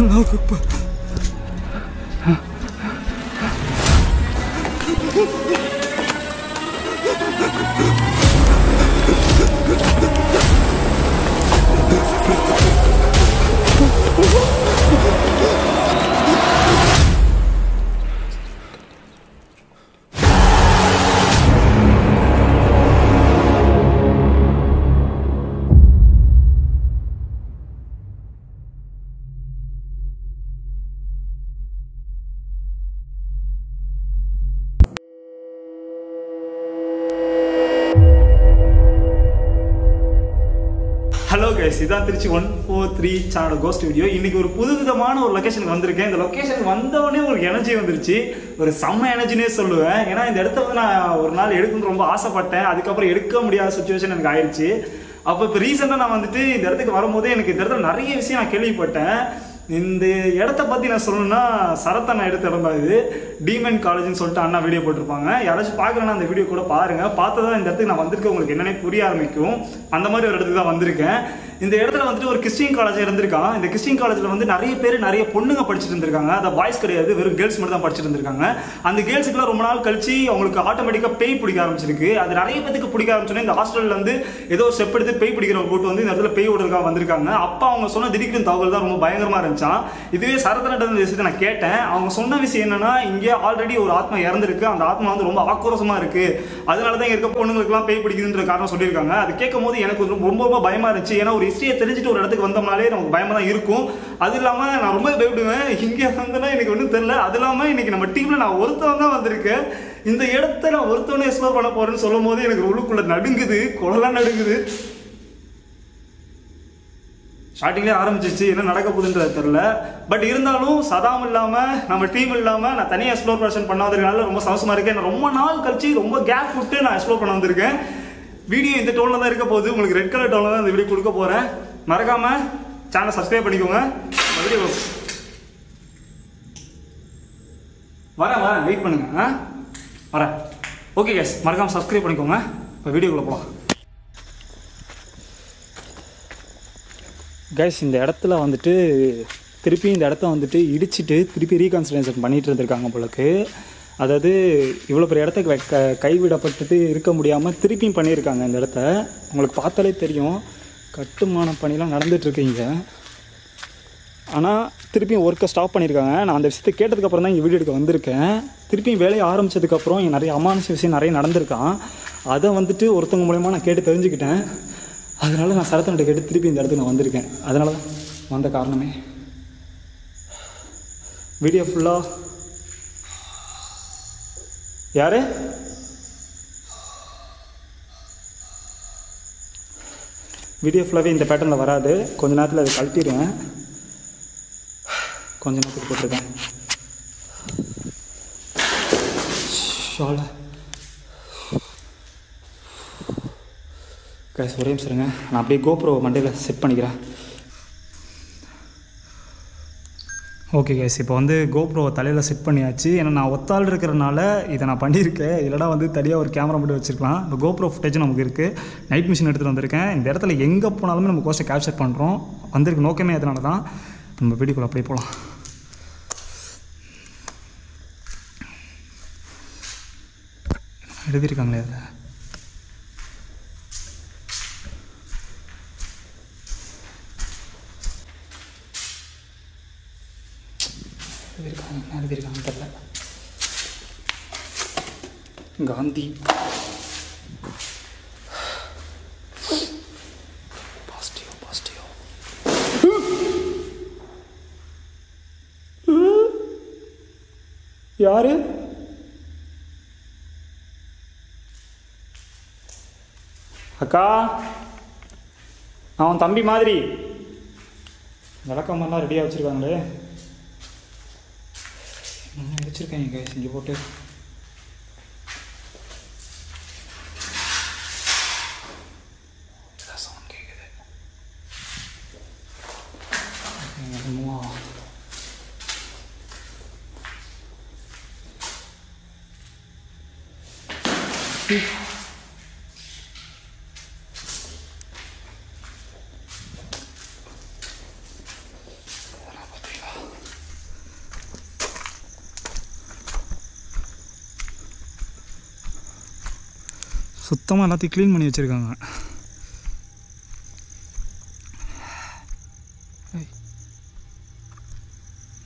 அல்லாஹ் அக்பர். இதான் Trichy one four three channel ghost video இன்னைக்கு ஒரு புது விதமான ஒரு லொக்கேஷனுக்கு வந்திருக்கேன். இந்த லொக்கேஷன் வந்தவொடனே ஒரு எனர்ஜி வந்துருச்சு. ஒரு செம்ம எனர்ஜினே சொல்லுவேன். ஏன்னா இந்த இடத்த வந்து நான் ஒரு நாள் எடுக்கணும்னு ரொம்ப ஆசைப்பட்டேன். அதுக்கப்புறம் எடுக்க முடியாத சுச்சுவேஷன் எனக்கு ஆயிடுச்சு அப்போ இப்போ ரீசெண்டாக நான் வந்துட்டு இந்த இடத்துக்கு வரும்போதே எனக்கு இந்த இடத்துல நிறைய விஷயம் நான் கேள்விப்பட்டேன். இந்த இடத்த பற்றி நான் சொல்லணும்னா சரத்தண்ணா எடுத்த இடம் தான் இது. டீமன் காலேஜ்னு சொல்லிட்டு அண்ணா வீடியோ போட்டிருப்பாங்க. யாராச்சும் பார்க்குறேன்னா அந்த வீடியோ கூட பாருங்கள் பார்த்து தான் இந்த இடத்துக்கு நான் வந்திருக்கேன். உங்களுக்கு என்னென்ன புரிய ஆரம்பிக்கும். அந்த மாதிரி ஒரு இடத்துக்கு தான் வந்திருக்கேன். இந்த இடத்துல வந்துட்டு ஒரு கிறிஸ்டின் காலேஜ் இருந்திருக்கான் இந்த கிறிஸ்டின் காலேஜில் வந்து நிறைய பேர் நிறைய பொண்ணுங்க படிச்சுட்டு இருந்திருக்காங்க. அந்த பாய்ஸ் கிடையாது. வெறும் கேர்ள்ஸ் மட்டும் தான் படிச்சுட்டு இருந்திருக்காங்க. அந்த கேர்ள்ஸுக்குலாம் ரொம்ப நாள் கழிச்சு அவங்களுக்கு ஆட்டோமேட்டிக்காக பேய் பிடிக்க ஆரம்பிச்சிருக்கு. அது நிறைய பேத்துக்கு பிடிக்க ஆரம்பிச்சோன்னே இந்த ஹாஸ்டலில் வந்து ஏதோ ஸ்டெப் எடுத்து பேய் பிடிக்கிறவங்க கூட்டு வந்து இந்த இடத்துல பேய் விடுறதுக்காக வந்திருக்காங்க. அப்போ அவங்க சொன்ன திடீர்னு தகவல் தான் ரொம்ப பயங்கரமாக இருந்துச்சு. இருந்துச்சான் இதுவே சரதனட்ட விஷயத்தை நான் கேட்டேன். அவங்க சொன்ன விஷயம் என்னன்னா இங்கே ஆல்ரெடி ஒரு ஆத்மா இறந்துருக்கு. அந்த ஆத்மா வந்து ரொம்ப ஆக்ரோஷமா இருக்கு. அதனால தான் இருக்க பொண்ணுங்களுக்குலாம் பேய் பிடிக்குதுன்ற காரணம் சொல்லியிருக்காங்க. அது கேட்கும் போது எனக்கு ரொம்ப ரொம்ப ரொம்ப பயமா இருந்துச்சு. ஏன்னா ஒரு ஹிஸ்டரியை தெரிஞ்சுட்டு ஒரு இடத்துக்கு வந்தோம்னாலே நமக்கு பயமா தான் இருக்கும். அது இல்லாமல் நான் ரொம்ப பயப்படுவேன். இங்கே வந்தேன்னா எனக்கு ஒன்றும் தெரில அது இல்லாமல் இன்னைக்கு நம்ம டீம்ல நான் ஒருத்தவன் தான் வந்திருக்கேன். இந்த இடத்த நான் ஒருத்தவனே எக்ஸ்ப்ளோர் பண்ண போறேன்னு சொல்லும் போது எனக்கு உள்ளுக்குள்ள நடுங்குது குழலாம் நடுங்குது. ஸ்டார்டிங்லேயே ஆரம்பிச்சிச்சு என்ன நடக்க போகுதுன்றது தெரில பட் இருந்தாலும் சதாம் இல்லாமல் நம்ம டீம் இல்லாமல் நான் தனியாக எக்ஸ்ப்ளோர் பர்சன் பண்ண வந்திருக்கனால ரொம்ப சந்தோஷமாக இருக்கேன். நான் ரொம்ப நாள் கழிச்சு ரொம்ப கேப் விட்டு நான் எக்ஸ்ப்ளோர் பண்ண வந்திருக்கேன். வீடியோ இந்த டோனில் தான் இருக்க போகுது. உங்களுக்கு ரெட் கலர் டோனில் தான் இந்த வீடியோ கொடுக்க போகிறேன் மறக்காமல் சேனல் சப்ஸ்கிரைப் பண்ணிக்கோங்க. வீடியோ வரேன் வரேன். வெயிட் பண்ணுங்க ஆ? வரேன். ஓகே கேஸ் மறக்காமல் சப்ஸ்கிரைப் பண்ணிக்கோங்க. இப்போ வீடியோக்குள்ளே போகலாம் கைஸ் இந்த இடத்துல வந்துட்டு திருப்பி இந்த இடத்த வந்துட்டு இடிச்சிட்டு திருப்பி ரீகன்ஸ்ட்ரக்ஷன் பண்ணிட்டு இருந்திருக்காங்க போலக்கு அதாவது இவ்வளோ பெரிய இடத்துக்கு க கைவிடப்பட்டுட்டு இருக்க முடியாமல் திருப்பியும் பண்ணியிருக்காங்க இந்த இடத்த. உங்களுக்கு பார்த்தாலே தெரியும். கட்டுமான பணிலாம் நடந்துகிட்ருக்கீங்க ஆனால் திருப்பியும் ஒர்க்கை ஸ்டாப் பண்ணியிருக்காங்க. நான் அந்த விஷயத்தை கேட்டதுக்கப்புறம் தான் இங்கே வீடியோ எடுக்க வந்திருக்கேன். திருப்பியும் வேலையை ஆரம்பிச்சதுக்கப்புறம் இங்கே நிறைய அமானுஷ விஷயம் நிறைய நடந்திருக்கான். அதை வந்துட்டு ஒருத்தவங்க மூலயமா நான் கேட்டு தெரிஞ்சுக்கிட்டேன். அதனால நான் சரத்தன்கிட்ட கேட்டு திருப்பி இந்த இடத்துக்கு நான் வந்திருக்கேன். அதனால தான் வந்த காரணமே. வீடியோ ஃபுல்லாக யார்? வீடியோ ஃபுல்லாகவே இந்த பேட்டர்னில் வராது. கொஞ்ச நேரத்தில் அதை கழட்டிடுவேன். கொஞ்ச நேரத்துக்கு போட்டிருக்கேன். ஷாலை. கைஸ் ஒரே நிமிஷம் இருங்க. நான் அப்படியே கோப்ரோ மண்டையில் செட் பண்ணிக்கிறேன். ஓகே கேஸ் இப்போ வந்து கோப்ரோவை தலையில் செட் பண்ணியாச்சு. ஏன்னா நான் ஒத்தாள் இருக்கிறனால இதை நான் பண்ணியிருக்கேன். இல்லைனா வந்து தனியாக ஒரு கேமரா மட்டும் வச்சுருக்கலாம். இந்த கோப்ரோ ஃபுட்டேஜ் நமக்கு இருக்குது நைட் மிஷின் எடுத்துகிட்டு வந்திருக்கேன். இந்த இடத்துல எங்கே போனாலுமே நம்ம கோஸ்ட்டை கேப்சர் பண்ணுறோம் வந்திருக்கு நோக்கமே அதனால தான் நம்ம வீடியோக்குள்ள அப்படியே போகலாம் எழுதியிருக்காங்களே அதை எழுதியிருக்காங்க என்ன எழுதியிருக்காங்க தெரியல காந்தி பாசிட்டிவ் பாசிட்டிவ் யாரு அக்கா அவன் தம்பி மாதிரி விளக்கமெல்லாம் ரெடியாக வச்சுருக்காங்களே என்ன எங்கே கைஸ் இங்கே போட்டு ஏதோ sound கேக்குது. என்னமோ சுத்தமாக எல்லாத்தையும் க்ளீன் பண்ணி வச்சுருக்காங்க.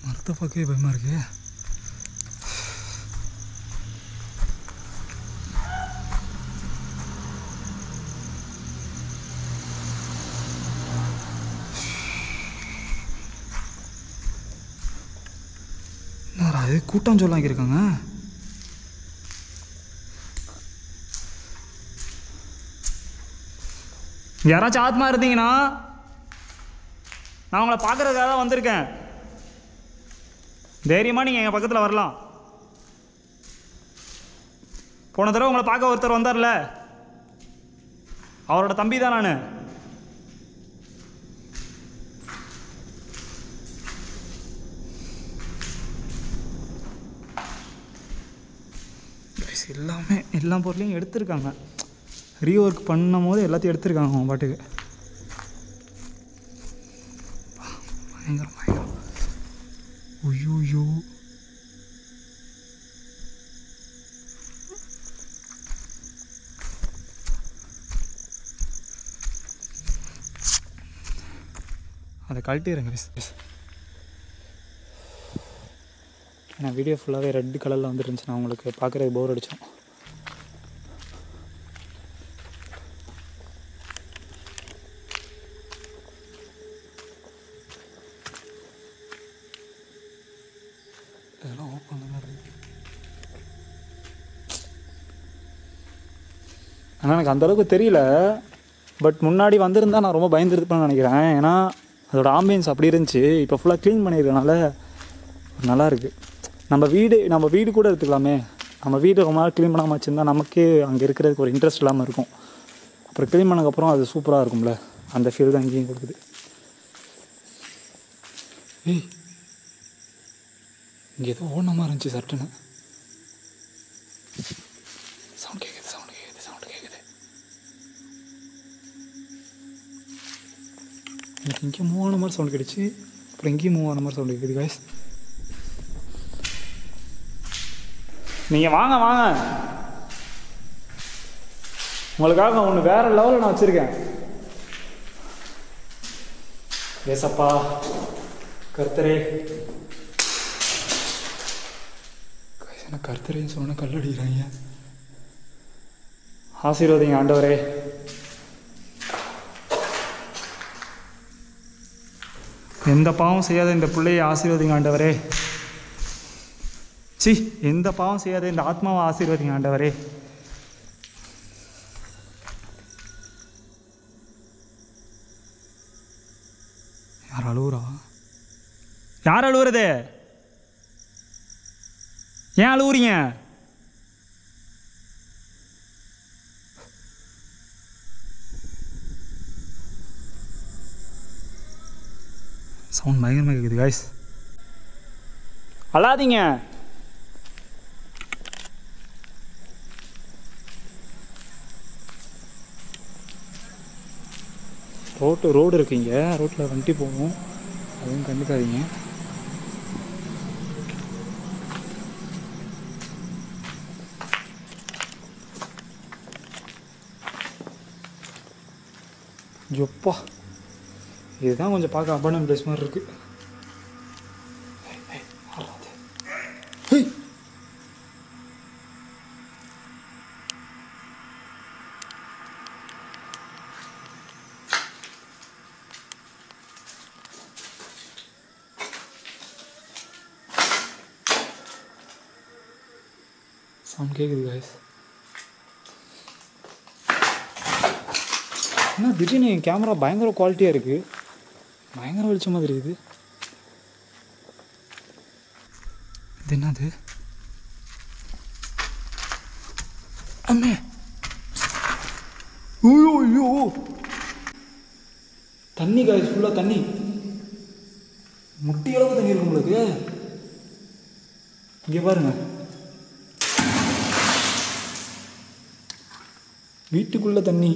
மரத்தை பார்க்கவே பயமாக இருக்கு. என்னடா இது கூட்டாஞ்சோறு வாங்கியிருக்காங்க யாராச்சும் ஆத்மா இருந்தீங்கன்னா நான் உங்களை பார்க்குறதுக்காக தான் வந்திருக்கேன். தைரியமாக நீங்கள் எங்கள் பக்கத்தில் வரலாம். போன தடவை உங்களை பார்க்க ஒருத்தர் வந்தார்ல. அவரோட தம்பி தான் நான். எல்லாமே எல்லா பொருளையும் எடுத்திருக்காங்க. ரீஒர்க் பண்ணும் போது எல்லாத்தையும் எடுத்திருக்காங்க அவன் பாட்டுக்கு. பயங்கரம் பயங்கரம். ஐயோ அதை கழட்டிடுறேங்க மிஸ் ஏன்னா வீடியோ ஃபுல்லாகவே ரெட் கலரில் வந்துருந்துச்சுன்னா உங்களுக்கு பார்க்குறது போர் அடித்தோம் எனக்கு அந்தளவுக்கு தெரியல. பட் முன்னாடி வந்திருந்தா நான் ரொம்ப பயந்துருப்பேன்னு நினைக்கிறேன். ஏன்னா அதோட ஆம்பியன்ஸ் அப்படி இருந்துச்சு. இப்போ ஃபுல்லாக க்ளீன் பண்ணியிருக்கனால நல்லாயிருக்கு நம்ம வீடு நம்ம வீடு கூட எடுத்துக்கலாமே. நம்ம வீடு ரொம்ப நாள் க்ளீன் பண்ணாமல் வச்சுருந்தா நமக்கே அங்கே இருக்கிறதுக்கு ஒரு இன்ட்ரெஸ்ட் இல்லாமல் இருக்கும். அப்புறம் க்ளீன் பண்ணதுக்கப்புறம் அது சூப்பராக இருக்கும்ல. அந்த ஃபீல் தான் இங்கேயும் கொடுக்குது. ஏய் இங்கே ஏதோ ஓனமாக மாதிரி இருந்துச்சு சட்டுன்னு. எனக்கு இங்கே மூவ் ஆன மாதிரி சவுண்ட் கிடச்சி அப்புறம் இங்கேயும் மூவ் ஆன மாதிரி சவுண்ட் கேட்குது காய்ஸ் நீங்கள் வாங்க வாங்க. உங்களுக்காக ஒன்று வேற லெவலில் நான் வச்சுருக்கேன். ஏசப்பா கர்த்தரே. என்ன கர்த்தரேன்னு சொன்னால் கல்லடிக்கிறாங்க. ஆசீர்வாதீங்க ஆண்டவரே. எந்த பாவம் செய்யாத இந்த பிள்ளையை ஆசீர்வதிங்க ஆண்டவரே. சி எந்த பாவம் செய்யாத இந்த ஆத்மாவை ஆசீர்வதிங்க ஆண்டவரே. யார் அழுவுறா? யார் அழுவுறது? ஏன் அழுவுறீங்க? சவுண்ட் பயங்கரமாக கேட்குது காய்ஸ் அழாதீங்க. ரோட்டு ரோடு இருக்குங்க ரோட்டில் வண்டி போகும். அதுவும் கண்டுக்காதீங்க. எப்பா. இதுதான் கொஞ்சம் பார்க்க அபார்ட்மெண்ட் பிளேஸ் மாதிரி இருக்கு. ஹேய் சவுண்ட் கேட்குது திடீர்னு என் கேமரா பயங்கர குவாலிட்டியாக இருக்குது பயங்கர வெளிச்சமாக தெரியுது இது என்னது? அம்மே! ஐயோ ஐயோ! தண்ணி காய் ஃபுல்லாக தண்ணி. முட்டி அளவு தண்ணி இருக்கு உங்களுக்கு. இங்கே பாருங்க. வீட்டுக்குள்ள தண்ணி.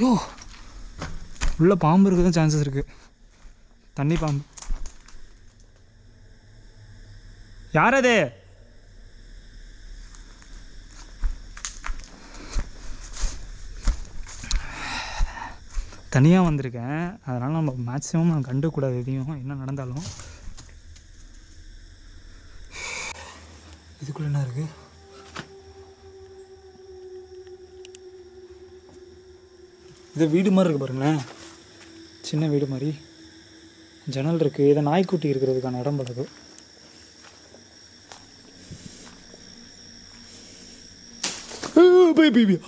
ஐயோ. உள்ள பாம்பு இருக்க தான் சான்சஸ் இருக்கு. தண்ணி பாம்பு. யார் அது? தனியாக வந்திருக்கேன். அதனால் நம்ம மேக்ஸிமம் நான் கண்டுக்கூடாது எதையும் என்ன நடந்தாலும். இதுக்குள்ள என்ன இருக்குது இது வீடு மாதிரி இருக்கு பாருங்களேன். சின்ன வீடு மாதிரி. ஜன்னல் இருக்கு. இதை நாய்க்குட்டி இருக்கிறதுக்கான இடம் பழகு பேபி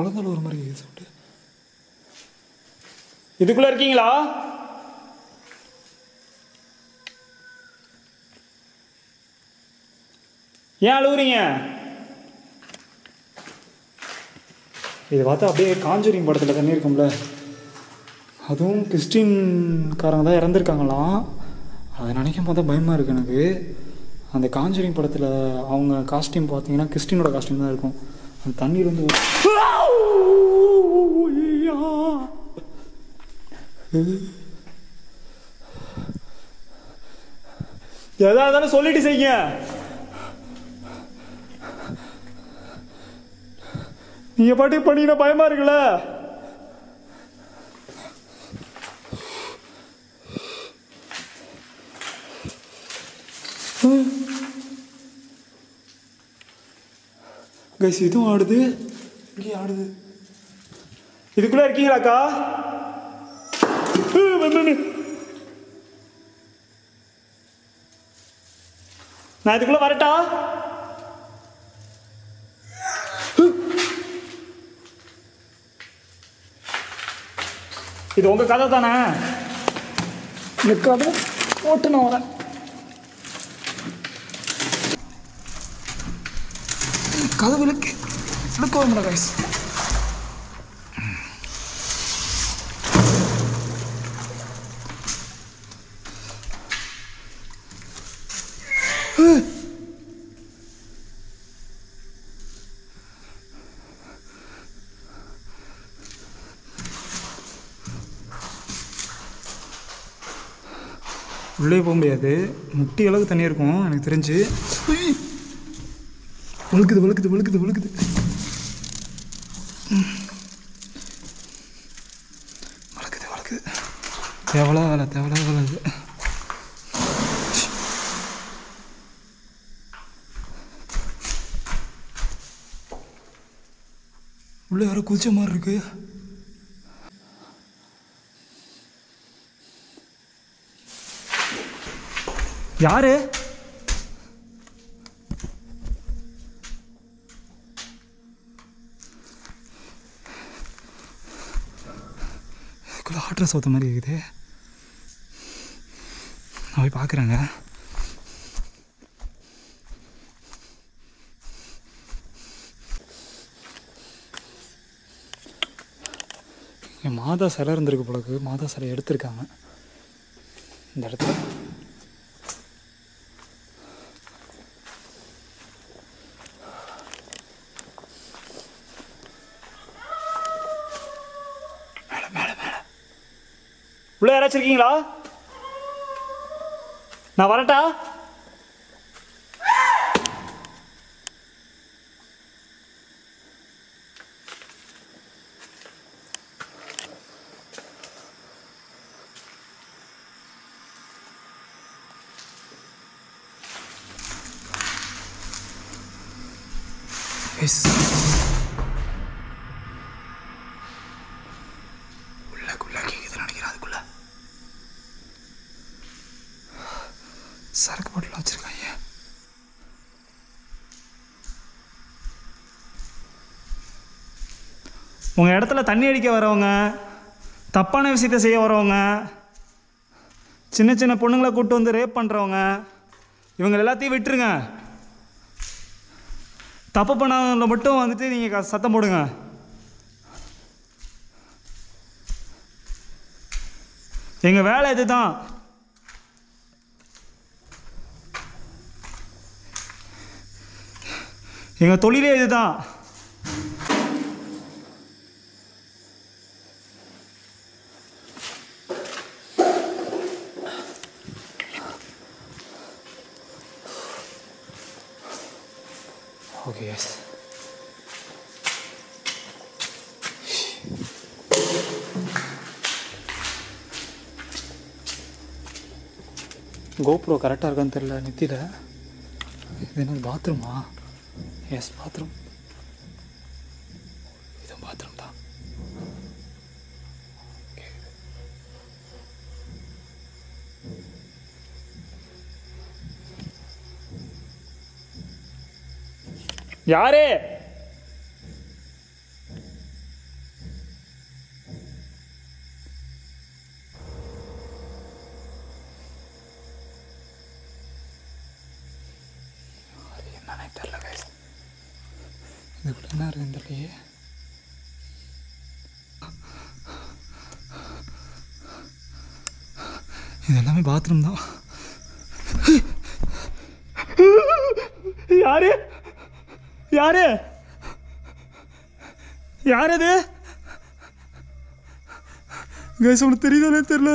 குழந்தைல ஒரு மாதிரி கேட்குது சவுண்டு இதுக்குள்ள இருக்கீங்களா? ஏன் அழுவுறீங்க? இது பார்த்தா அப்படியே காஞ்சூரிங் படத்தில் தண்ணி இருக்கும்ல. அதுவும் கிறிஸ்டின்காரங்க தான் இறந்துருக்காங்களாம். அதை நினைக்கும் போது தான் பயமாக இருக்குது எனக்கு. அந்த காஞ்சூரிங் படத்தில் அவங்க காஸ்டியூம் பார்த்தீங்கன்னா கிறிஸ்டினோட காஸ்டியூம் தான் இருக்கும். அந்த தண்ணீர் வந்து எதா இருந்தாலும் சொல்லிட்டு செய்யுங்க. நீங்க பாட்டி பண்ணீங்கன்னா பயமா இருக்குல்ல? கைஸ் இதுவும் ஆடுது. இங்கே ஆடுது. இதுக்குள்ள இருக்கீங்களாக்கா? நான் இதுக்குள்ள வரட்டா? இது உங்க கதை தானே? இந்த கதை போட்டு நான் வரேன் விளக்கு விளக்க வர கைஸ் உள்ளே போக முடியாது. முட்டி அளவுக்கு தண்ணி இருக்கும் எனக்கு தெரிஞ்சு. வழுக்குது வழுக்குது வழுக்குது வழுக்குது ம். வழுக்குது வழுக்குது தேவலா வேலை தேவலா வேலை இது. உள்ள யாரோ குதிச்ச மாதிரி இருக்கு. யாரு? ஆட்ரஸ் சோத்த மாதிரி இருக்குது. போய் பார்க்குறாங்க. இங்கே மாதா சிலை இருந்திருக்கு போலக்கு மாதா சிலை எடுத்திருக்காங்க. இந்த இடத்துல. மேலே மேலே மேலே. உள்ளே யாராச்சும் இருக்கீங்களா? நான் வரட்டா உங்கள் இடத்துல தண்ணி அடிக்க வரவங்க தப்பான விஷயத்த செய்ய வரவங்க சின்ன சின்ன பொண்ணுங்களை கூட்டு வந்து ரேப் பண்ணுறவங்க இவங்க எல்லாத்தையும் விட்டுருங்க. தப்பு பண்ணாதவங்கள மட்டும் வந்துட்டு நீங்கள் சத்தம் போடுங்க. எங்கள் வேலை இதுதான். எங்கள் தொழிலே இதுதான். ஓகே எஸ் கோப்ரோ கரெக்டாக இருக்கான்னு தெரில நெத்தியில் இது என்ன பாத்ரூமா எஸ் பாத்ரூம் யாரு? இதுக்குள்ள என்ன இருக்குன்னு இது எல்லாமே பாத்ரூம் தான் யாரு யாரு யார் அது கைஸ் உனக்கு தெரியுதானே தெரியல?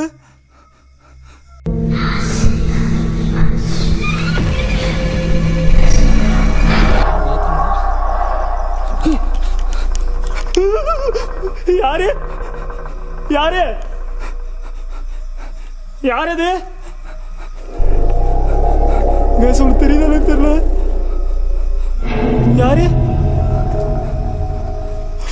யாரு? யாரு? யார் அது கைஸ் உனக்கு தெரியுதானே தெரியல? யாரு?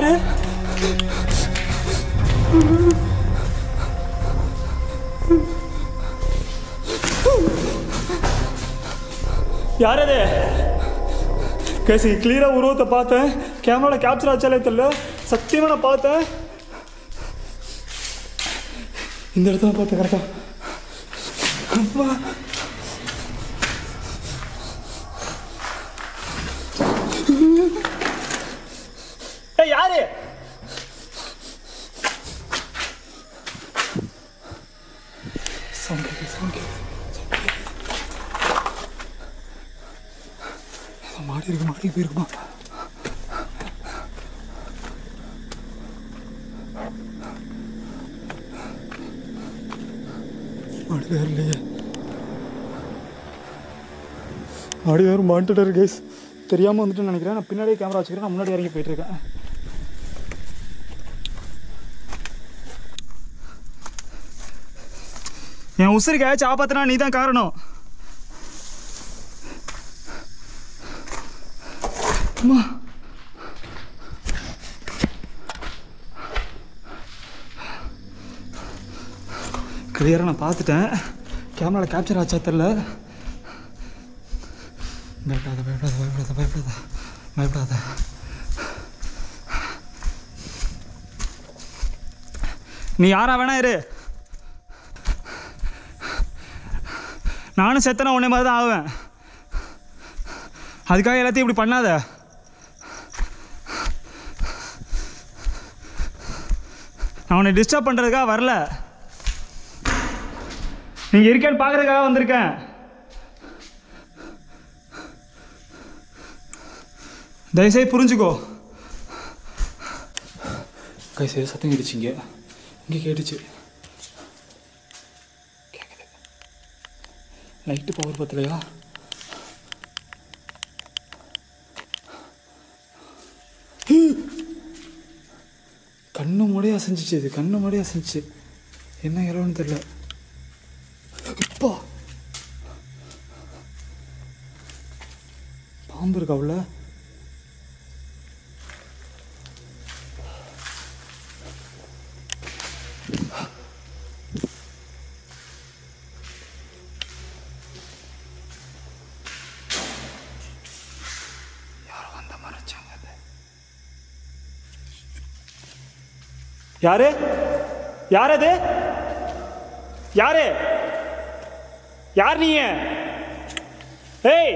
யாரு யார் அது? கேசி கிளியராக உருவத்தை பார்த்தேன். கேமராவில் கேப்சர் ஆச்சாலே தெரியல. சத்தியமாக நான் பார்த்தேன். இந்த இடத்துல பார்த்தேன் கரெக்டாக அப்பா ஏய் யாரு sound கேக்குது, sound கேக்குது. ஏதோ மாடி இருக்கு மாடி போயிருக்குமா மாடியில் ஏறலையே மாடி யாரும் மாட்டுட்டாரு கைஸ் தெரியாமல் வந்துட்டு நினைக்கிறேன். நான் பின்னாடியே கேமரா வச்சுக்கிறேன். நான் முன்னாடி இறங்கி போயிட்டு இருக்கேன் என் உசுருக்கு ஏதாச்சும் ஆபத்துனா நீ தான் காரணம். அம்மா. கிளியராக நான் பார்த்துட்டேன். கேமராவில் கேப்சர் ஆச்சா தெரில பயப்படாத பயப்படாத பயப்படாத பயப்படாத பயப்படாத நீ யாரா வேணா இரு. நானும் செத்தனா உன்னை மாதிரி தான் ஆவேன். அதுக்காக எல்லாத்தையும் இப்படி பண்ணாத. நான் உன்னை டிஸ்டர்ப் பண்ணுறதுக்காக வரல. நீங்கள் இருக்கேன்னு பார்க்குறதுக்காக வந்திருக்கேன். தயவுசெய்து புரிஞ்சுக்கோ கை செய்து சத்தம் கேட்டுச்சிங்க இங்கே கேட்டுச்சு கேட்குது லைட்டு பவர் பத்தலையா கண்ணு மூடையே அசைஞ்சிச்சு இது கண்ணு மூடையே அசைஞ்சிச்சு என்ன இறவுன்னு தெரியல அப்பா பாம்பு இருக்கா உள்ள யாரு? யார் அது யாரு? யார் நீங்க ஏய்!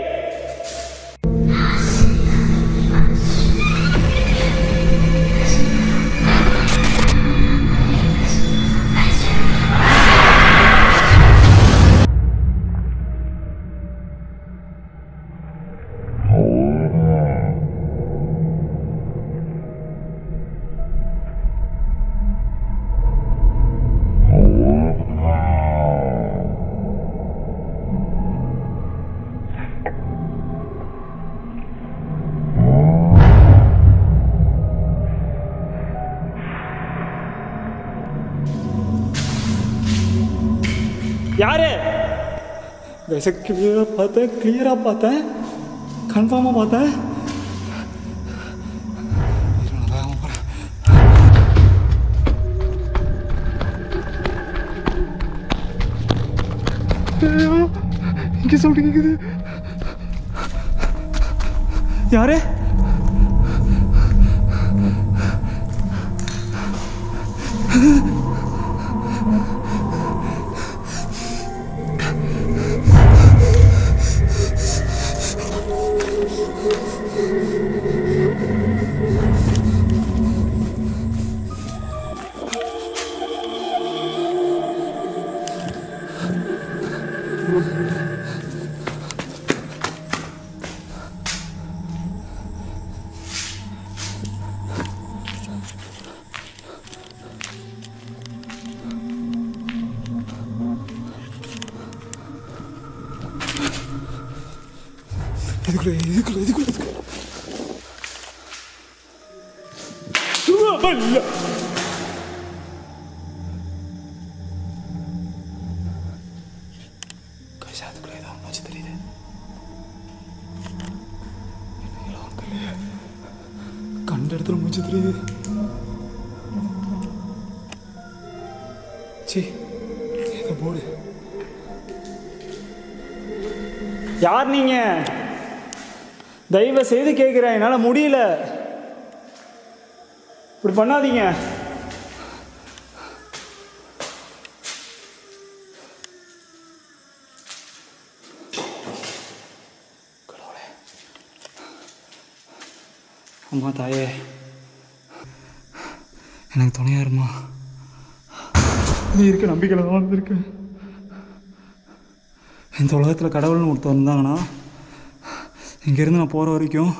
கிளியராக பார்த்தேன் கிளியராக பார்த்தேன் கன்ஃபார்மாக பார்த்தேன் இரு, நான் வேகமா போறேன். ஐயோ, இங்க சவுண்ட் கேக்குது யாரு இதுக்குள்ள இதுக்குள்ள இதுக்குள்ள இதுக்குள்ள அதுக்குள்ள தெரியுது கண்ட இடத்துல மூச்சு தெரியுது சி போடு. யார் நீங்க? தயவு செய்து கேட்குறேன் என்னால் முடியல. இப்படி பண்ணாதீங்க. அம்மா தாயே. எனக்கு துணையா இருமா? நீ இருக்க நம்பிக்கையில் தான் வந்திருக்கேன் இந்த உலகத்தில் கடவுள்னு ஒருத்தர் இருந்தாங்கன்னா இங்கேருந்து நான் போகிற வரைக்கும்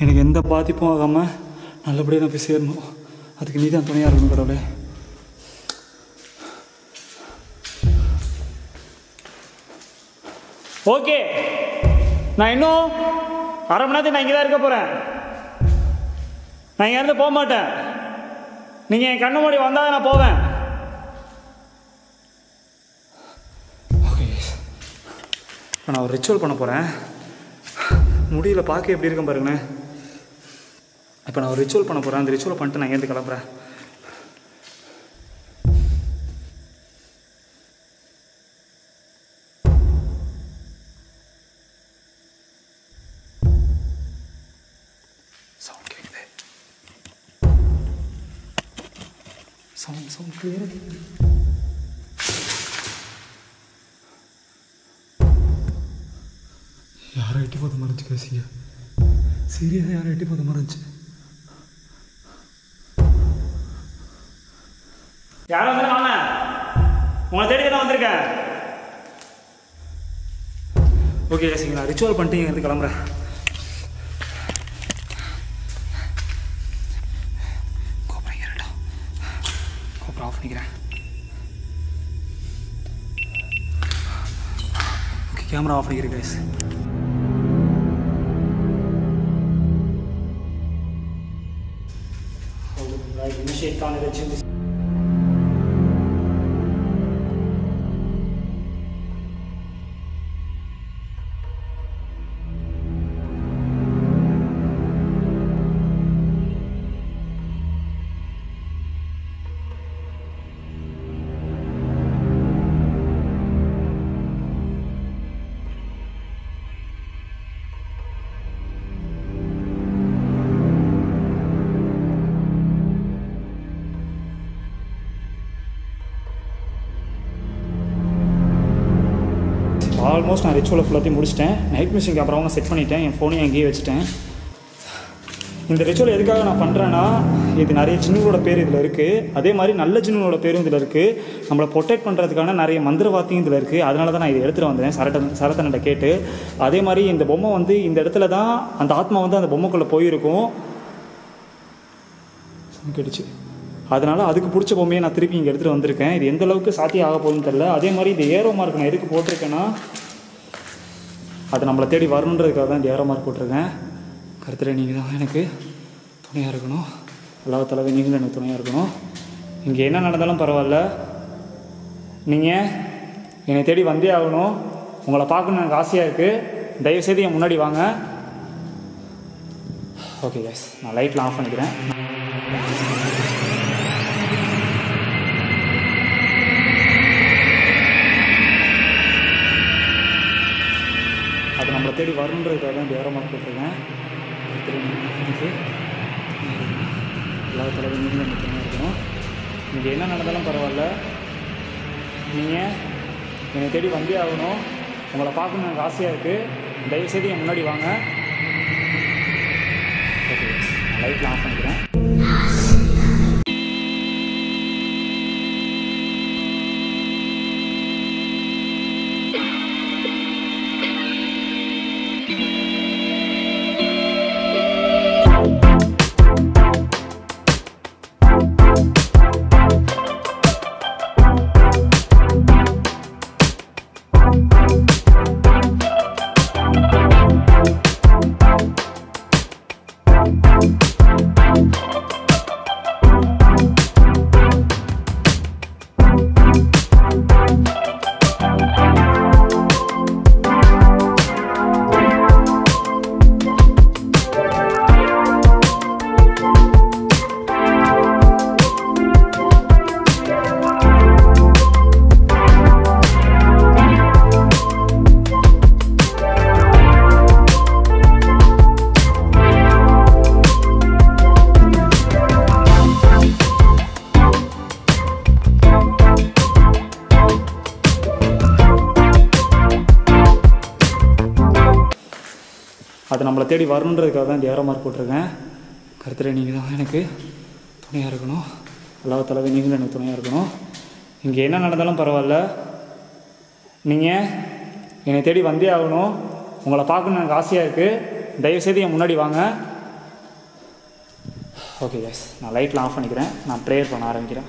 எனக்கு எந்த பாதிப்பும் ஆகாமல் நல்லபடியாக நான் போய் சேரணும். அதுக்கு நீ தான் துணையாக இருக்கணும் கடவுளே. ஓகே. நான் இன்னும் அரை மணி நேரத்துக்கு நான் இங்கே தான் இருக்க போகிறேன் நான் இங்கே இருந்து போக மாட்டேன். நீங்கள் என் கண்ணு மூடி வந்தால் நான் போவேன். ஓகே நான் ஒரு ரிச்சுவல் பண்ண போகிறேன் முடியல பார்க்க எப்படி இருக்கும் பாருங்கண்ணே இப்போ நான் ஒரு ரிச்சுவல் பண்ண போகிறேன் அந்த ரிச்சுவல் பண்ணிட்டு நான் இங்கேருந்து கிளம்புறேன். சீரியஸாக யார் எட்டி பார்த்த மறைஞ்சு யாரும் வந்து வாங்க உங்களை தேடி தான் வந்திருக்கேன். ஓகே சரிங்க நான் ரிச்சுவல் பண்ணிட்டு இங்கேருந்து கிளம்புறேன். கோபுரம் ஏறடா கோபுரம் ஆஃப் பண்ணிக்கிறேன். ஓகே கேமரா ஆஃப் பண்ணிக்கிறேன் கைஸ் 85. ஆல்மோஸ்ட் நான் ரிச்சுவலை ஃபுல்லாத்தையும் முடிச்சிட்டேன். நைட் மிஷினுக்கு கேமராவும் செட் பண்ணிட்டேன். என் ஃபோனையும் அங்கேயே வச்சுட்டேன். இந்த ரிச்சுவல் எதுக்காக நான் பண்ணுறேன்னா இது நிறைய ஜின்னுகளோட பேர் இதில் இருக்குது அதே மாதிரி நல்ல ஜின்னுகளோட பேரும் இதில் இருக்குது நம்மளை ப்ரொடெக்ட் பண்ணுறதுக்கான நிறைய மந்திரவாத்தியம் இதில் இருக்குது அதனால தான் நான் இதை எடுத்துகிட்டு வந்தேன் சரட்டன் சரத்தனிட்ட கேட்டு. அதே மாதிரி இந்த பொம்மை வந்து இந்த இடத்துல தான் அந்த ஆத்மா வந்து அந்த பொம்மைக்குள்ளே போயிருக்கும். கேட்டுச்சு. அதனால் அதுக்கு பிடிச்ச பொம்மையை நான் திருப்பி இங்கே எடுத்துகிட்டு வந்திருக்கேன். இது எந்த அளவுக்கு சாத்தியம் ஆக போகுதுன்னு தெரில அதே மாதிரி இந்த ஏரோ மார்க் நான் எதுக்கு போட்டிருக்கேன்னா அது நம்மளை தேடி வரணுன்றதுக்காக தான் இந்த ஏரோ மார்க் போட்டிருக்கேன். கருத்தில் நீங்கள் தான் எனக்கு துணையாக இருக்கணும். எல்லா தலைவர் நீங்களும் எனக்கு துணையாக இருக்கணும். இங்கே என்ன நடந்தாலும் பரவாயில்ல. நீங்கள் என்னை தேடி வந்தே ஆகணும். உங்களை பார்க்கணுன்னு எனக்கு ஆசையாக இருக்குது தயவுசெய்து என் முன்னாடி வாங்க. ஓகே எஸ் நான் லைட்லாம் ஆஃப் பண்ணிக்கிறேன். தேடி வரணுன்றதுக்காக தான் இந்த ஏரோ மார்க் போட்டிருக்கேன் எல்லா தலைவரும் நீங்கள் எனக்கு இருக்கணும். இங்கே என்ன நடந்தாலும் பரவாயில்ல. நீங்கள் என்னை தேடி வந்தே ஆகணும். உங்களை பார்க்கணுன்னு எனக்கு ஆசையாக இருக்குது தயவுசெய்து என் முன்னாடி வாங்க. ஓகே நான் லைட்லாம் ஆஃப் பண்ணிக்கிறேன். அது நம்மளை தேடி வரணுன்றதுக்காக தான் இந்த ஏரோ மார்க் போட்டிருக்கேன். கருத்துரை நீங்கள் தான் எனக்கு துணையாக இருக்கணும். எல்லா தலைவை நீங்களும் எனக்கு துணையாக இருக்கணும். இங்கே என்ன நடந்தாலும் பரவாயில்ல. நீங்கள் என்னை தேடி வந்தே ஆகணும். உங்களை பார்க்கணுன்னு எனக்கு ஆசையாக இருக்குது தயவுசெய்து என் முன்னாடி வாங்க. ஓகே எஸ் நான் லைட்லாம் ஆஃப் பண்ணிக்கிறேன். நான் ப்ரேயர் பண்ண ஆரம்பிக்கிறேன்.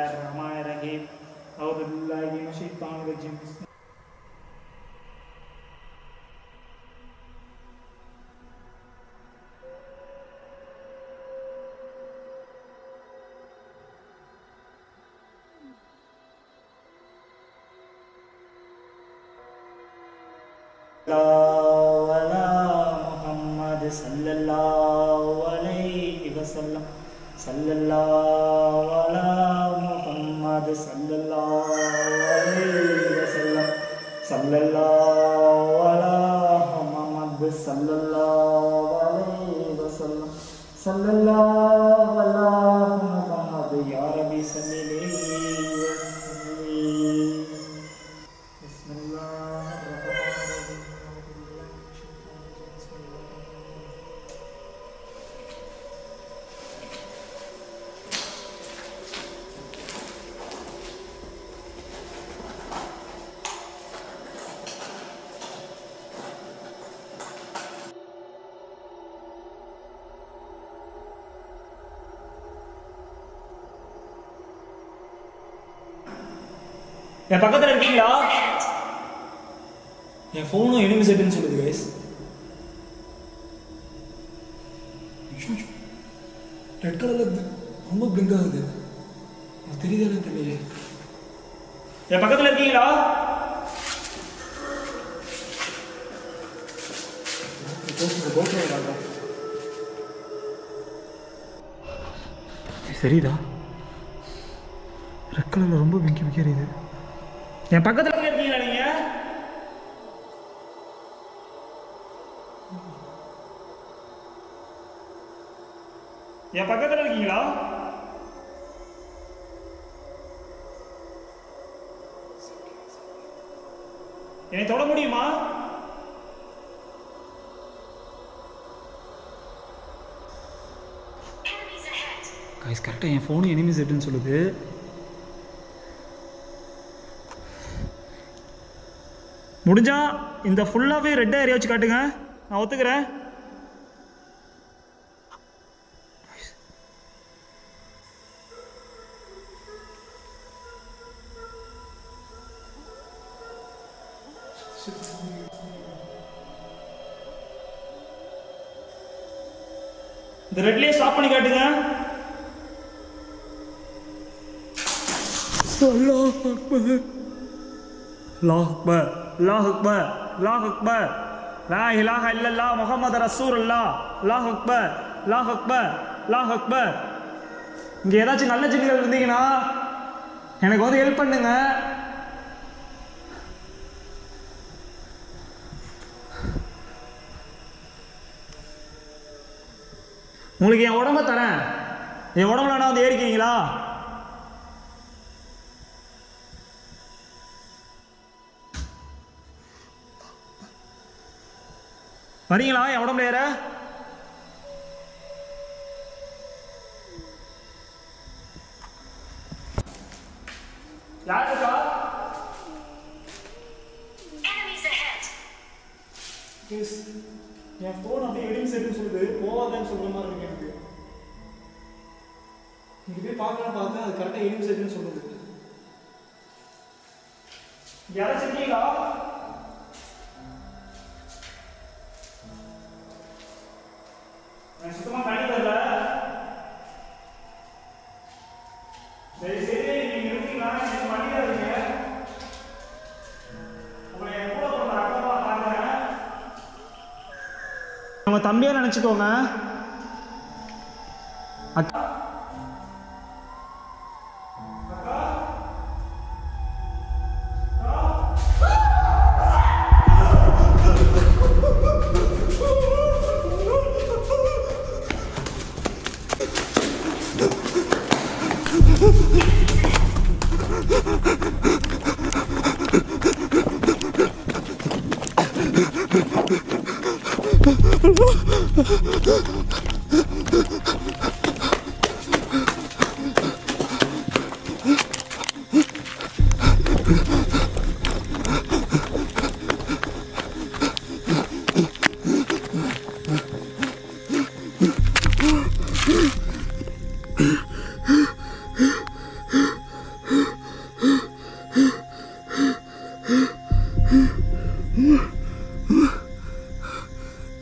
صلى الله على محمد صلى الله عليه என் பக்கத்துல இருக்கீங்களா என் ஃபோனும் எனிமி செட்டுன்னு சொல்லுது கைஸ் ரெட் கலரில் ரொம்ப பிளிங்க் ஆகுது. அது தெரியுதானே தெரியலையே. என் பக்கத்துல இருக்கீங்களா? சரிதா ரெட் கலரில் ரொம்ப பிங்கி பிங்கி எரியுது என் பக்கத்துல இருக்கீங்களா நீங்க? என் பக்கத்துல இருக்கீங்களா? என்னை தொட முடியுமா? கைஸ் கரெக்டாக என் ஃபோனு எனிமி செட்டுன்னு சொல்லுது? முடிஞ்சா இந்த ஃபுல்லாகவே ரெட் ஏரியா வச்சு காட்டுங்க. நான் ஒத்துக்கிறேன். இந்த ரெட்லயே ஸ்டாப் பண்ணி காட்டுங்க. அல்லாஹ் அக்பர் அல்லாஹ் அக்பர் அல்லாஹ் அக்பர் அல்லாஹ் அக்பர் லா இலாஹ முகமது முஹம்மது அல்லா அல்லாஹ் அக்பர் அல்லாஹ் அக்பர் அல்லாஹ் அக்பர் இங்கே ஏதாச்சும் நல்ல ஜின்கள் இருந்தீங்கன்னா எனக்கு வந்து ஹெல்ப் பண்ணுங்க. உங்களுக்கு என் உடம்ப தரேன். என் உடம்புல நான் வந்து ஏறிக்கிறீங்களா? வரீங்களா? என் உடம்புல ஏற? யார் இருக்கா? Enemies ahead! Yes. என் ஃபோன் அப்படியே வெடிங் செட்டுன்னு சொல்லுது. போவாதேன்னு சொல்ற மாதிரி இருக்கு எனக்கு. இங்க போய் பார்த்தேன். அது கரெக்டாக எடிங் செட்டுன்னு சொல்லுது. யாராச்சும் இருக்கீங்களா? நம்ம நினச்சிக்கோங்க.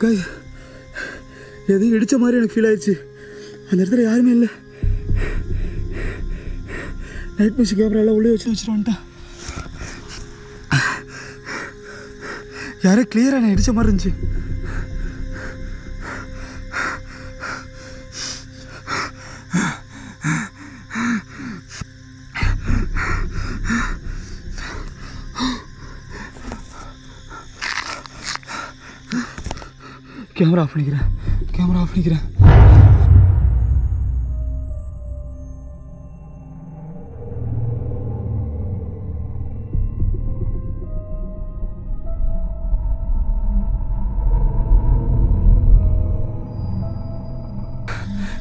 கைஸ் எதையும் இடித்த மாதிரி எனக்கு ஃபீல் ஆயிடுச்சு. அந்த இடத்துல யாருமே இல்லை. நைட் மிஷின் கேமரா எல்லாம் உள்ளே வச்சு வச்சுட்டு வந்துட்டேன் யாரோ கிளியராக நான் இடிச்ச மாதிரி இருந்துச்சு. கேமரா ஆஃப் பண்ணிக்கிறேன் கேமரா ஆஃப் பண்ணிக்கிறேன்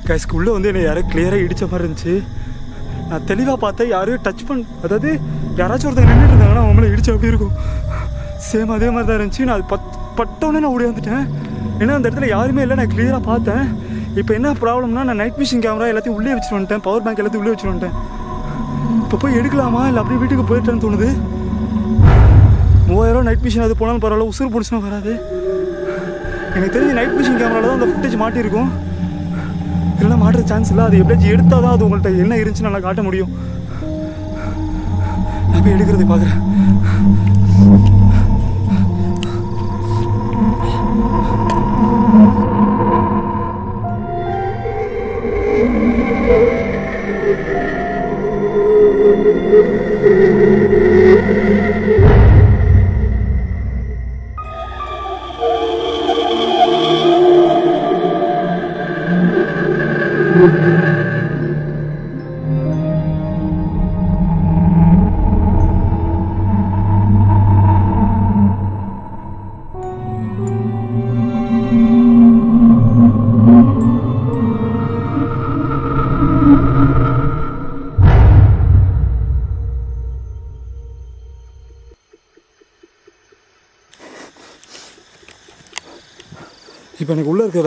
கைஸ்க்கு உள்ளே வந்து என்னை யாரும் கிளியராக இடித்த மாதிரி இருந்துச்சு. நான் தெளிவாக பார்த்தேன் யாரையும் டச் பண்ண அதாவது யாராச்சும் ஒருத்தங்க நின்றுட்டு இருந்தாங்கன்னா அவங்கள இடிச்சு அப்படி இருக்கும்? சேம் அதே மாதிரி தான் இருந்துச்சு. நான் அது பத் பட்டோன்னே நான் ஓடி வந்துட்டேன். ஏன்னா அந்த இடத்துல யாருமே இல்லை. நான் கிளியராக பார்த்தேன். இப்போ என்ன ப்ராப்ளம்னா நான் நைட் மிஷின் கேமரா எல்லாத்தையும் உள்ளே வச்சுட்டு வந்துட்டேன். பவர் பேங்க் எல்லாத்தையும் உள்ளே வச்சுட்டு வந்துட்டேன். இப்போ போய் எடுக்கலாமா? இல்லை அப்படியே வீட்டுக்கு போயிட்டேன்னு தோணுது. மூவாயிரம் நைட் மிஷின் அது போனாலும் பரவாயில்ல. உசுறு பிடிச்சினா வராது. எனக்கு தெரிஞ்சு நைட் மிஷின் கேமராவில் தான் அந்த ஃபுட்டேஜ் மாட்டியிருக்கும். இல்லைனா மாட்டுற சான்ஸ் இல்லை. அது எப்படியாச்சும் எடுத்தால் தான் அது உங்கள்கிட்ட என்ன இருந்துச்சு நல்லா காட்ட முடியும். நான் போய் எடுக்கிறதை பார்க்குறேன்.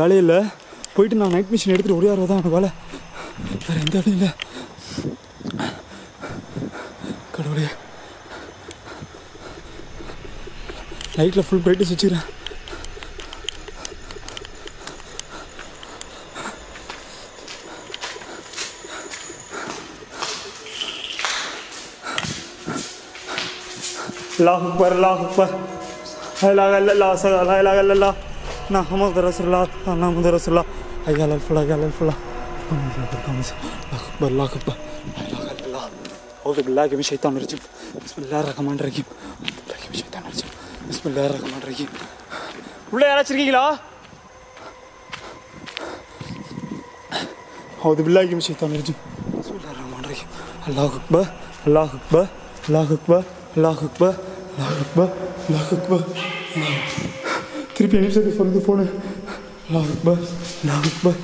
வேலையில் போயிட்டு நான் நைட் மிஷின் எடுத்துகிட்டு ஒரே ஆர்வம் தான் எனக்கு வேலை. வேறு எந்த வழியும் இல்லை. கடவுளே. நைட்டில் ஃபுல் பிரைட்னஸ் வச்சுக்கிறேன். லாஹ் அக்பர் லாஹ் அக்பர் லாஹ் அல்லா லாஹ் லாஹ் அல்லா محمد رسول الله محمد رسول الله حي على الفلاح حي على الفلاح الله أكبر الله أكبر لا إله إلا الله أعوذ بالله من الشيطان الرجيم بسم الله الرحمن الرحيم أعوذ بالله من الشيطان الرجيم بسم الله الرحمن الرحيم உள்ள யாராச்சும் இருக்கீங்களா أعوذ بالله من الشيطان الرجيم بسم الله الرحمن الرحيم الله أكبر الله أكبر الله أكبر الله أكبر الله أكبر الله أكبر Birinci sefer sonra sonra. Allahu Ekber, Allahu Ekber,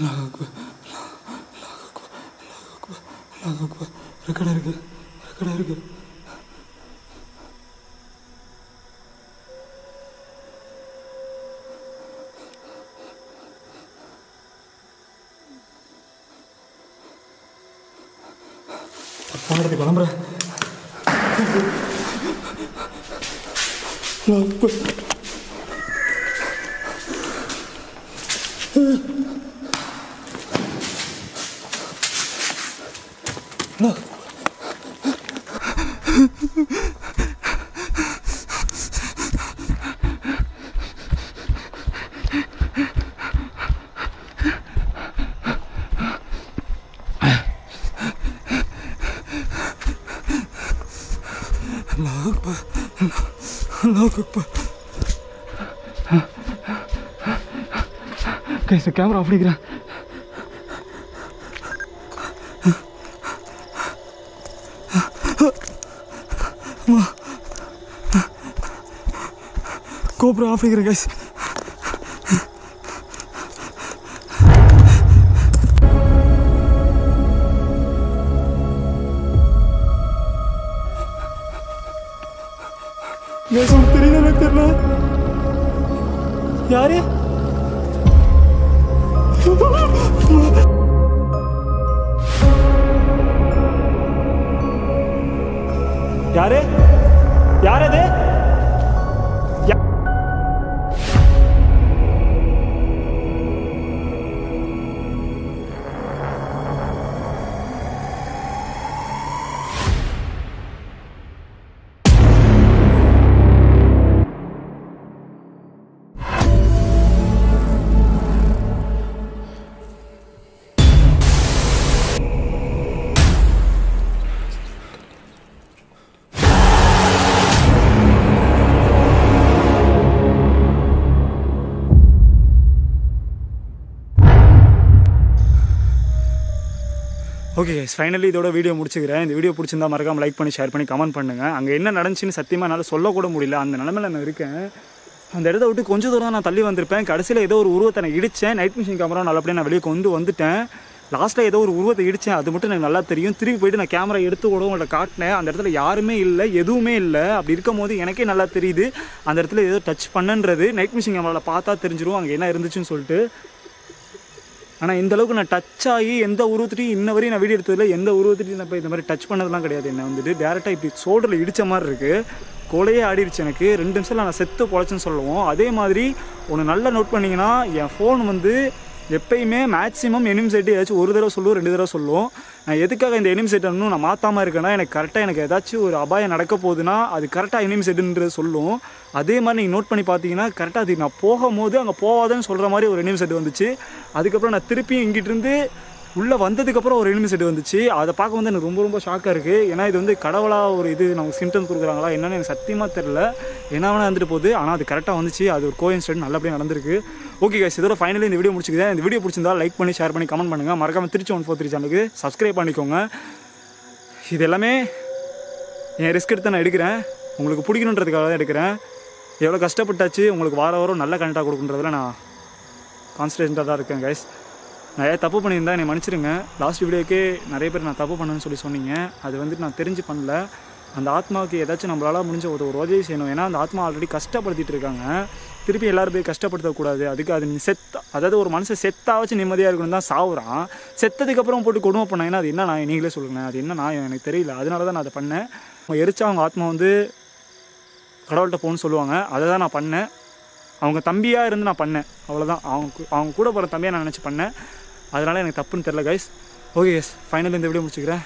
Allahu 나가고 그래 그래 그래 그래 Guarda, guarda. No, அல்லாஹ் அக்பர் கைஸ் கேமரா ஆஃப் பண்ணிக்கிறேன் கோபுரம் ஆஃப் பண்ணிக்கிறேன் கைஸ் கைஸ் கைஸ் ஃபைனலி இதோட வீடியோ முடிச்சுக்கிறேன். இந்த வீடியோ பிடிச்சிருந்தா மறக்காம லைக் பண்ணி ஷேர் பண்ணி கமெண்ட் பண்ணுங்க. அங்கே என்ன நடந்துச்சுன்னு சத்தியமாக என்னால் சொல்லக்கூட முடியல. அந்த நிலமையில நான் இருக்கேன். அந்த இடத்த விட்டு கொஞ்சம் தூரம் தான் நான் தள்ளி வந்திருப்பேன். கடைசியில் ஏதோ ஒரு உருவத்தை நான் இடித்தேன் நைட் மிஷின் கேமரா நல்லபடியாக நான் வெளியே கொண்டு வந்துட்டேன். லாஸ்ட்டில் ஏதோ ஒரு உருவத்தை இடித்தேன் அது மட்டும் எனக்கு நல்லா தெரியும். திருப்பி போயிட்டு நான் கேமரா எடுத்து கூட உங்கள்ட்ட காட்டினேன். அந்த இடத்துல யாருமே இல்லை எதுவுமே இல்லை. அப்படி இருக்கும் போது எனக்கே நல்லா தெரியுது. அந்த இடத்துல ஏதோ டச் பண்ணுன்றது. நைட் மிஷின் கேமராவில் பார்த்தா தெரிஞ்சிடும் அங்கே என்ன இருந்துச்சுன்னு சொல்லிட்டு. ஆனால் இந்த அளவுக்கு நான் டச் ஆகி எந்த உருவத்திட்டையும் இன்ன வரையும் நான் வீடியோ எடுத்ததில்லை. எந்த உருவத்திட்டையும் நான் இப்போ இந்த மாதிரி டச் பண்ணதெல்லாம் கிடையாது. என்ன வந்துட்டு டேரெக்டாக இப்படி சோல்டரில் இடித்த மாதிரி இருக்குது கொலையே ஆடிடுச்சு எனக்கு. ரெண்டு நிமிஷத்தில் நான் செத்து பொழைச்சுன்னு சொல்லுவோம். அதே மாதிரி ஒன்று நல்லா நோட் பண்ணிங்கன்னா என் ஃபோன் வந்து எப்பயுமே மேக்ஸிமம் எனிம் செட்டு ஏதாச்சும் ஒரு தடவை சொல்லுவோம் ரெண்டு தடவை சொல்லுவோம். நான் எதுக்காக இந்த எனிம் செட் இன்னும் நான் மாற்றாமல் இருக்கேன்னா எனக்கு கரெக்டாக எனக்கு ஏதாச்சும் ஒரு அபாயம் நடக்க போகுதுன்னா அது கரெக்டாக எனிம் செட்டுன்றது சொல்லும். அதே மாதிரி நீங்கள் நோட் பண்ணி பார்த்தீங்கன்னா கரெக்டாக அது நான் போகும்போது அங்கே போகாதன்னு சொல்கிற மாதிரி ஒரு எனிம் செட் வந்துச்சு. அதுக்கப்புறம் நான் திருப்பியும் இங்கிட்டிருந்து உள்ளே வந்ததுக்கப்புறம் ஒரு எனிமி செட் வந்துச்சு. அதை பார்க்க வந்து எனக்கு ரொம்ப ரொம்ப ஷாக்காக இருக்குது ஏன்னா இது வந்து கடவுளாக ஒரு இது நமக்கு சிம்டம் கொடுக்குறாங்களா என்னன்னு எனக்கு சத்தியமாக தெரில என்ன வேணால் வந்துட்டு போகுது. ஆனால் அது கரெக்டாக வந்துச்சு. அது ஒரு கோயின்சிடென்ட் நல்லபடியாக நடந்திருக்கு. ஓகே கைஸ் இதோட ஃபைனலி இந்த வீடியோ முடிச்சுக்கிறேன் இந்த வீடியோ பிடிச்சிருந்தா லைக் பண்ணி ஷேர் பண்ணி கமெண்ட் பண்ணுங்கள் மறக்காம திருச்சி ஒன் ஃபோர் த்ரீ சேனலுக்கு சப்ஸ்கிரைப் பண்ணிக்கோங்க. இது எல்லாமே என் ரிஸ்க் எடுத்து நான் எடுக்கிறேன். உங்களுக்கு பிடிக்கணுன்றதுக்காக தான் எடுக்கிறேன். எவ்வளோ கஷ்டப்பட்டாச்சு உங்களுக்கு வார வாரம் நல்ல கனெக்டாக கொடுக்குன்றதுல நான் கான்சன்ட்ரேஷனாக தான் இருக்கேன் கைஸ் நான் தப்பு பண்ணியிருந்தா என்னை மன்னிச்சிருங்க. லாஸ்ட் வீடியோக்கே நிறைய பேர் நான் தப்பு பண்ணேன்னு சொல்லி சொன்னீங்க. அது வந்துட்டு நான் தெரிஞ்சு பண்ணல. அந்த ஆத்மாவுக்கு ஏதாச்சும் நம்மளால் முடிஞ்ச ஒரு உதவி செய்யணும். ஏன்னா அந்த ஆத்மா ஆல்ரெடி கஷ்டப்படுத்திட்டு இருக்காங்க. திருப்பி எல்லாரும் போய் கஷ்டப்படுத்தக்கூடாது அதுக்கு அது நீ அதாவது ஒரு மனுஷன் செத்தாவச்சு நிம்மதியாக இருக்கணும் தான் சாவுறான். செத்ததுக்கப்புறம் போட்டு கொடுமை பண்ணாங்கன்னா அது என்ன நான் நீங்களே சொல்லுங்கள் அது என்ன நான் எனக்கு தெரியல. அதனால தான் நான் அதை பண்ணேன். அவங்க எரிச்சா அவங்க ஆத்மா வந்து கடவுள்கிட்ட போகணும்னு சொல்லுவாங்க. அதை தான் நான் பண்ணேன். அவங்க தம்பியாக இருந்து நான் பண்ணேன். அவ்வளோதான் அவங்க அவங்க கூட போகிற தம்பியாக நான் நினச்சி பண்ணேன். அதனால் எனக்கு தப்புன்னு தெரில கைஸ் ஓகே எஸ் ஃபைனல் இந்த வீடியோ முடிச்சுக்கிறேன்.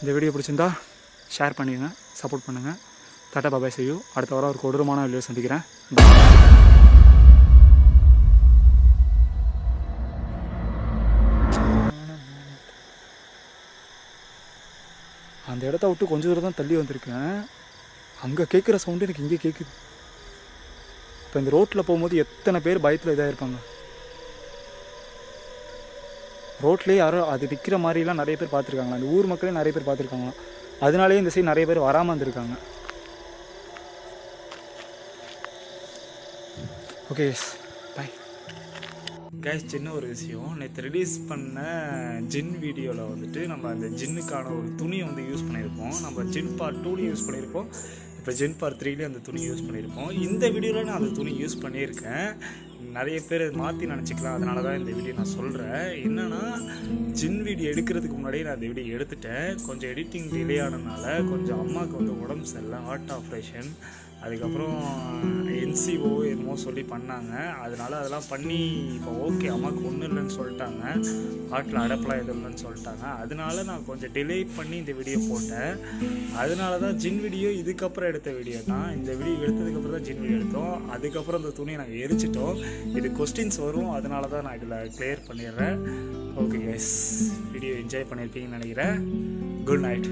இந்த வீடியோ பிடிச்சிருந்தா ஷேர் பண்ணிடுங்க. சப்போர்ட் பண்ணுங்கள் டாட்டா பாபாய் செய்யும் அடுத்த வாரம் ஒரு கொடூரமான வீடியோ சந்திக்கிறேன். அந்த இடத்த விட்டு கொஞ்சம் தூரம் தான் தள்ளி வந்திருக்கேன். அங்கே கேட்குற சவுண்டு எனக்கு இங்கே கேட்குது இப்போ இந்த ரோட்டில் போகும்போது எத்தனை பேர் பயத்தில் இதாக இருப்பாங்க. ரோட்லேயே யாரோ அது விற்கிற மாதிரிலாம் நிறைய பேர் பார்த்துருக்காங்க. அந்த ஊர் மக்களே நிறைய பேர் பார்த்துருக்காங்க அதனாலேயே இந்த சைடு நிறைய பேர் வராமல் வந்திருக்காங்க ஓகே பை கேஸ் சின்ன ஒரு விஷயம். நேற்று ரிலீஸ் பண்ண ஜின் வீடியோவில் வந்துட்டு நம்ம அந்த ஜின்னுக்கான ஒரு துணியை வந்து யூஸ் பண்ணியிருப்போம். நம்ம ஜின் பார்ட் டூலையும் யூஸ் பண்ணியிருப்போம். இப்போ ஜின் பார்ட் த்ரீலேயும் அந்த துணி யூஸ் பண்ணியிருப்போம். இந்த வீடியோவில் நான் அந்த துணி யூஸ் பண்ணியிருக்கேன். நிறைய பேர் மாற்றி நினச்சிக்கலாம். அதனால தான் இந்த வீடியோ நான் சொல்கிறேன் என்னென்னா ஜின் வீடியோ எடுக்கிறதுக்கு முன்னாடியே நான் இந்த வீடியோ எடுத்துட்டேன். கொஞ்சம் எடிட்டிங் டிலே ஆனதுனால கொஞ்சம் அம்மாவுக்கு வந்து உடம்பு சரியில்லை. ஹார்ட் ஆப்ரேஷன் அதுக்கப்புறம் என்சிஓ என்னமோ சொல்லி பண்ணாங்க. அதனால அதெல்லாம் பண்ணி இப்போ ஓகே அம்மாவுக்கு ஒன்றும் இல்லைன்னு சொல்லிட்டாங்க. ஹார்ட்டில் அடப்பெலாம் எதுவும் இல்லைன்னு சொல்லிட்டாங்க. அதனால நான் கொஞ்சம் டிலே பண்ணி இந்த வீடியோ போட்டேன். அதனால தான் ஜின் வீடியோ இதுக்கப்புறம் எடுத்த வீடியோ தான். இந்த வீடியோ எடுத்ததுக்கப்புறம் தான் ஜின் வீடியோ எடுத்தோம். அதுக்கப்புறம் அந்த துணியை நாங்கள் எரிச்சிட்டோம். இது கொஸ்டின்ஸ் வரும். அதனால தான் நான் இதில் கிளியர் பண்ணிடுறேன். ஓகே எஸ் வீடியோ என்ஜாய் பண்ணியிருப்பீங்கன்னு நினைக்கிறேன். Good night